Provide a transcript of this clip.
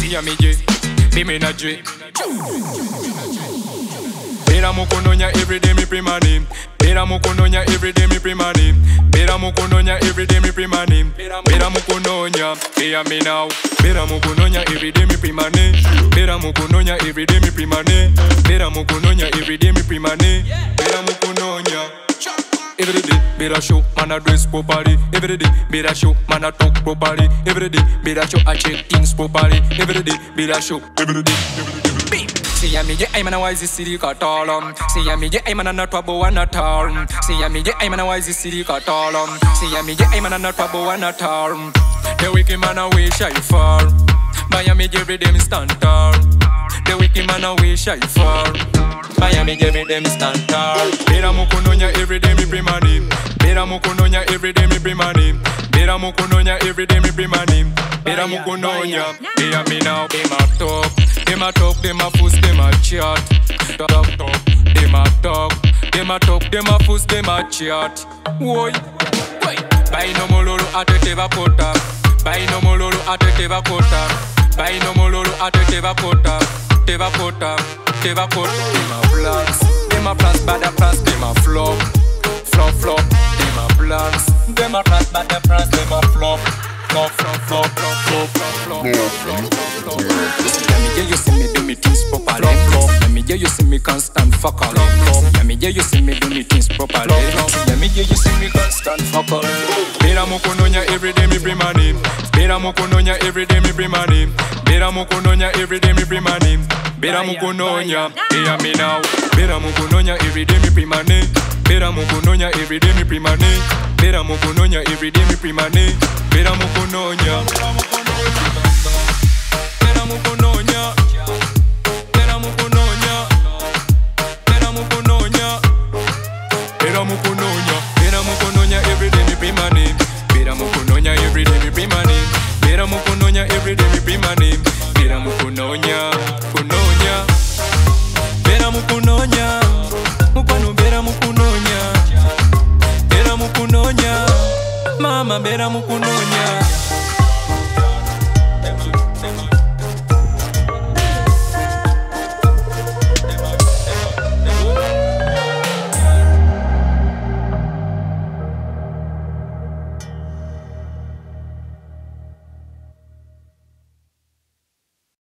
siya mije bimena je bera mukunonya everyday mi pray my name. Bera mukunonya everyday mi pray my name. Bera mukunonya everyday mi pray my name. Bera mukunonya hear me now. Bera mukunonya everyday mi pray my name. Bera mukunonya everyday mi pray my name. Bera mukunonya everyday mi pray my name. Bera mukunonya Every day, better show, man, I dress properly. Every day, better show, man, I talk properly. Every day, better show, I check things properly. Every day, better show, every day, every day. See ya me get I'm a wise city catalum. See ya me get I'm a not trouble one at all. See ya me get I'm a wise city catalum. See ya me get I'm a not trouble one at all. The wicked man away shy far. Miami give them stand tall. The wicked man away shy far. Miami give me them standard Mira mukunonya every day me bring my name Mira mukunonya every day me bring my name Mira mukunonya every day me bring my name Mira mukunonya Mira now be my top Be my top, be my fuss, be my chat. Top, top, be my top Be my top, be my fuss, be my chat. Woi, woi. Baino mololo atete bakota Baino mololo atete bakota Baino mololo atete bakota Te bakota vapota, te vapota. Them a plans, them a plans, bad a plans, them a flop. Flop, flop, them a plans. Them a plans, bad a plans, them a flop. Flop, flop, flop, flop, flop, flop, flop, flop, flop, flop. Let me hear you see me do me things properly. Let me hear you see me constant fuck all. Let me hear you see me do me things properly. Let me hear you see me constant fuck all. Bera mukunonya every day me bring my name. Bera mukunonya every day me bring my name. Bera mukunonya every day me bring my name. Bera mukunonya, hear me now. Bera mukunonya every day me bring my name. Bera mukunonya every day me bring my name. Bera mukunonya every day me bring my name. Bera mukunonya. mama mbera mukunonya.